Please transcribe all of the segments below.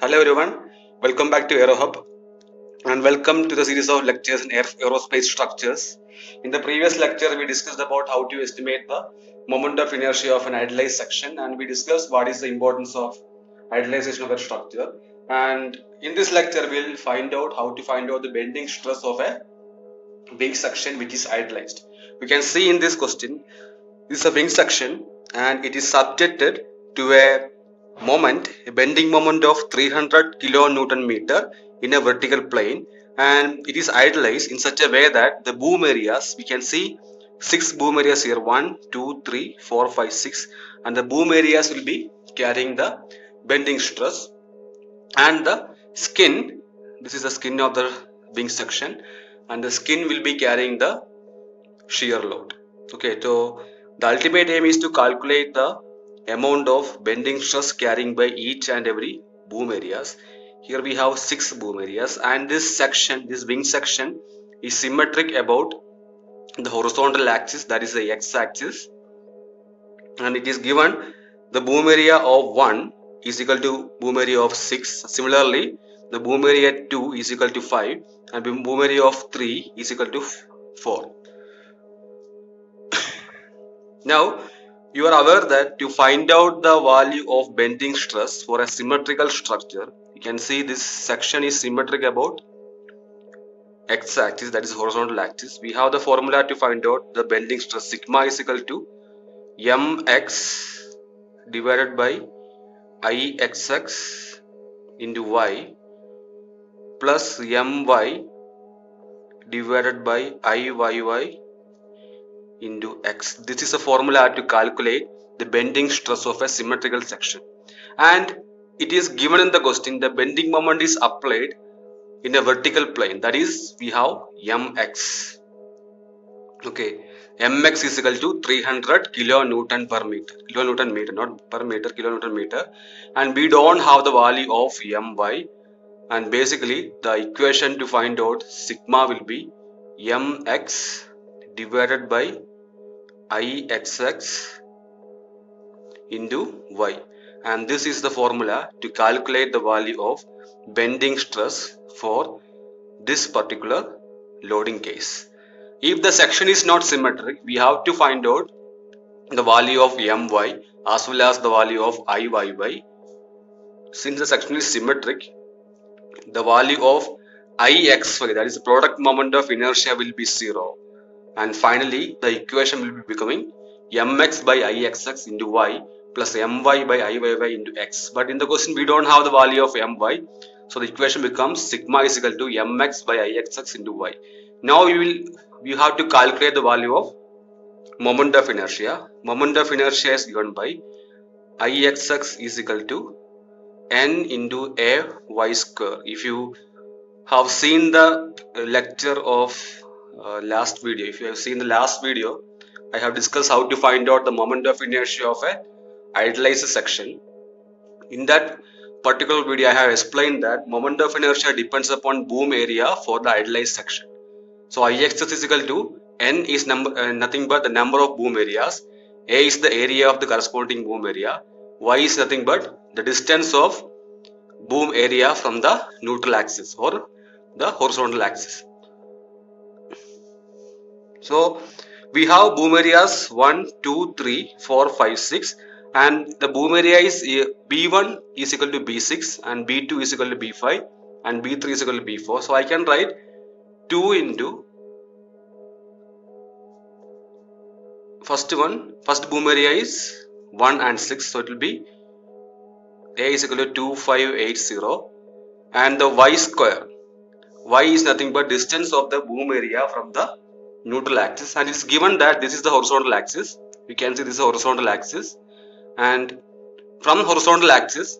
Hello everyone, welcome back to AeroHub and welcome to the series of lectures in aerospace structures. In the previous lecture, we discussed about how to estimate the moment of inertia of an idealized section and we discussed what is the importance of idealization of a structure. And in this lecture, we'll find out how to find out the bending stress of a wing section which is idealized. We can see in this question, this is a wing section and it is subjected to a moment, a bending moment of 300 kilonewton meter in a vertical plane and it is idealized in such a way that the boom areas, we can see six boom areas here, one, two, three, four, five, six and the boom areas will be carrying the bending stress and the skin, this is the skin of the wing section and the skin will be carrying the shear load. Okay, so the ultimate aim is to calculate the amount of bending stress carrying by each and every boom areas. Here we have six boom areas and this section, this wing section is symmetric about the horizontal axis that is the x axis. And it is given the boom area of 1 is equal to boom area of 6 similarly the boom area 2 is equal to 5 and boom area of 3 is equal to 4 now you are aware that to find out the value of bending stress for a symmetrical structure you can see this section is symmetric about x axis that is horizontal axis. We have the formula to find out the bending stress sigma is equal to mx divided by ixx into y plus my divided by iyy into x. This is a formula to calculate the bending stress of a symmetrical section. And it is given in the question the bending moment is applied in a vertical plane that is we have mx. Okay, mx is equal to 300 kilonewton per meter, kilonewton meter, not per meter, kilonewton meter, and we don't have the value of my. And basically, the equation to find out sigma will be mx divided by ixx into y and this is the formula to calculate the value of bending stress for this particular loading case. If the section is not symmetric, we have to find out the value of my as well as the value of iyy. Since the section is symmetric, the value of ixy that is the product moment of inertia will be 0 and finally the equation will be becoming mx by ixx into y plus my by iyy into x. But in the question we don't have the value of my. So the equation becomes sigma is equal to mx by ixx into y. Now we will we have to calculate the value of moment of inertia. Moment of inertia is given by ixx is equal to n into a y square. If you have seen the lecture of uh, last video. If you have seen the last video i have discussed how to find out the moment of inertia of a idealized section. In that particular video i have explained that moment of inertia depends upon boom area for the idealized section. So ixx is equal to n is number uh, nothing but the number of boom areas. A is the area of the corresponding boom area. Y is nothing but the distance of boom area from the neutral axis or the horizontal axis so we have boom areas 1, 2, 3, 4, 5, 6 and the boom area is uh, B1 is equal to B6 and B2 is equal to B5 and B3 is equal to B4. So I can write 2 into first one, first boom area is 1 and 6 so it will be A is equal to 2580 and the Y square. Y is nothing but distance of the boom area from the neutral axis. And it's given that this is the horizontal axis. You can see this is horizontal axis. And from horizontal axis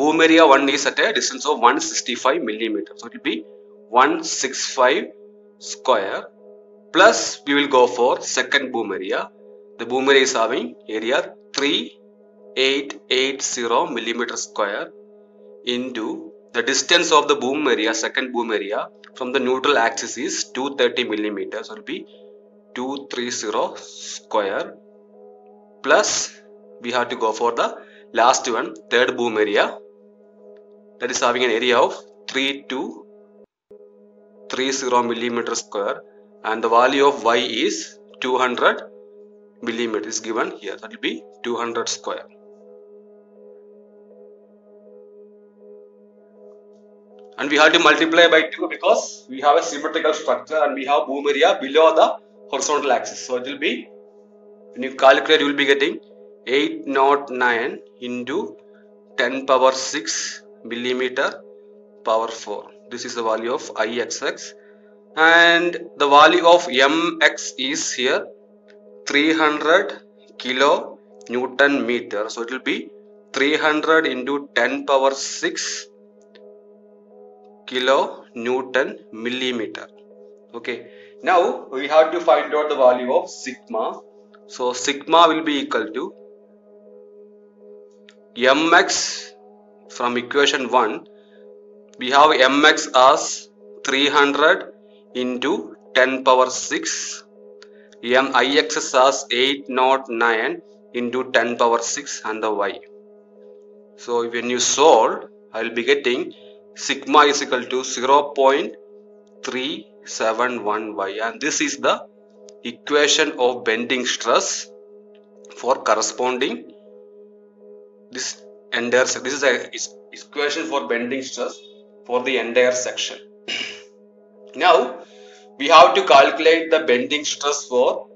boom area 1 is at a distance of 165 millimeters. So it will be 165 square plus we will go for second boom area. The boom area is having area 3880 millimeter square into the distance of the boom area second boom area from the neutral axis is 230 millimeters. Will be 230 square plus we have to go for the last one third boom area. That is having an area of 3 to 30 millimeter square and the value of y is 200 millimeters given here. That will be 200 square and we have to multiply by 2 because we have a symmetrical structure and we have boom area below the horizontal axis. So it will be when you calculate you will be getting 809 into 10 power 6 millimeter power 4 this is the value of ixx and the value of mx is here 300 kilo newton meter. So it will be 300 into 10 power 6 kilo newton millimeter. Okay. Now we have to find out the value of sigma. So sigma will be equal to mx from equation 1 we have mx as 300 into 10 power 6 m ix as 809 into 10 power 6 and the y. So when you solve i will be getting sigma is equal to 0.371y and this is the equation of bending stress for corresponding. This entire this is a equation for bending stress for the entire section. Now we have to calculate the bending stress for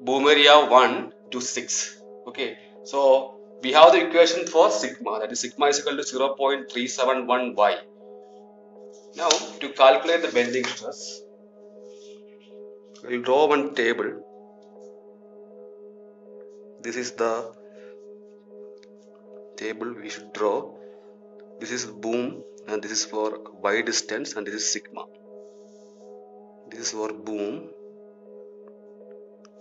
boom area 1 to 6 okay. So we have the equation for sigma that is sigma is equal to 0.371y now to calculate the bending stress we will draw one table. This is the table we should draw. This is boom and this is for y distance and this is sigma. This is for boom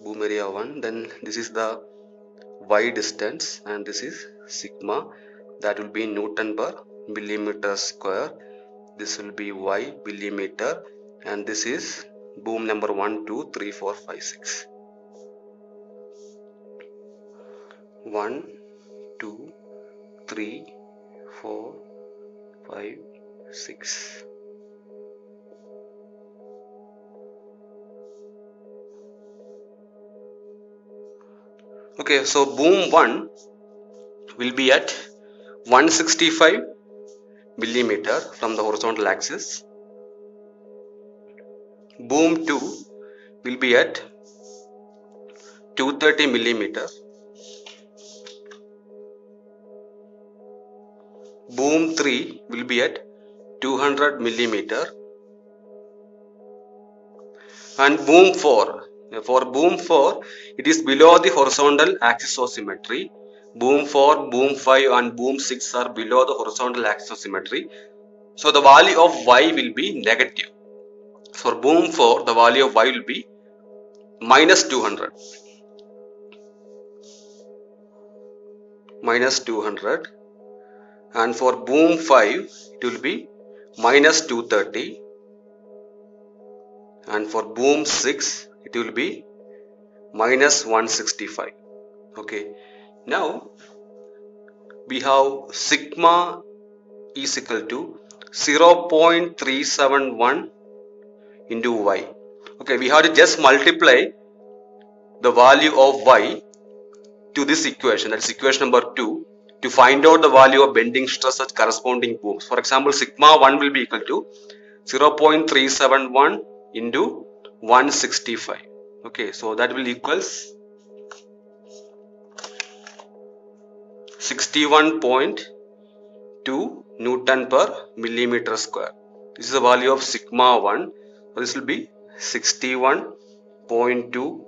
boom area 1 then this is the y distance and this is sigma. That will be newton per millimeter square. This will be y millimeter and this is boom number 1 2 3 4 5 6 1 2 3 4 5 6 okay so boom 1 will be at 165 millimeter from the horizontal axis. Boom 2 will be at 230 millimeter. Boom 3 will be at 200 millimeter. And boom 4 for boom 4 it is below the horizontal axis of symmetry. Boom 4 boom 5 and boom 6 are below the horizontal axis of symmetry. So the value of y will be negative. For boom 4 the value of y will be minus 200 minus 200 and for boom 5 it will be minus 230 and for boom 6 it will be minus 165 okay. Now we have sigma is equal to 0.371 into y. Okay we have to just multiply the value of y to this equation that's equation number 2 to find out the value of bending stress at corresponding booms. For example sigma 1 will be equal to 0.371 into 165 okay so that will equals 61.2 newton per millimeter square. This is the value of sigma 1 so this will be 61.2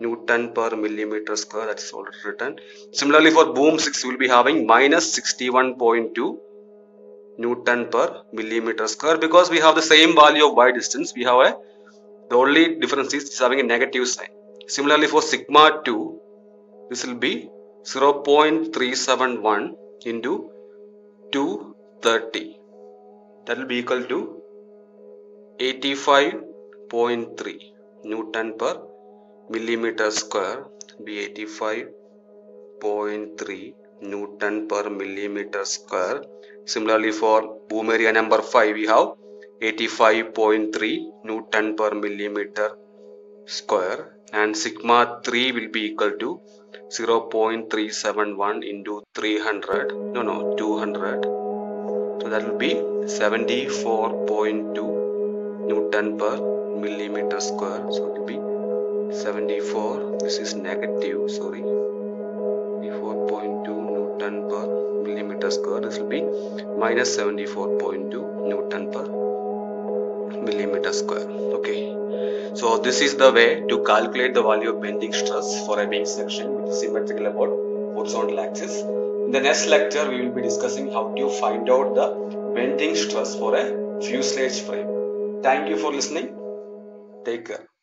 newton per millimeter square. That's already written. Similarly for boom 6 we will be having minus 61.2 newton per millimeter square. Because we have the same value of y distance we have a the only difference is it's having a negative sign. Similarly for sigma 2 this will be 0.371 into 230 that will be equal to 85.3 newton per millimeter square be 85.3 newton per millimeter square. Similarly for boom area number 5 we have 85.3 Newton per millimeter square and sigma 3 will be equal to 0.371 into 300 no no 200 so that will be 74.2 Newton per millimeter square. So it will be 74 this is negative sorry. 74.2 Newton per millimeter square this will be minus 74.2 Newton per millimeter square. Okay. So this is the way to calculate the value of bending stress for a beam section is symmetrical about horizontal axis. In the next lecture we will be discussing how to find out the bending stress for a fuselage frame. Thank you for listening. Take care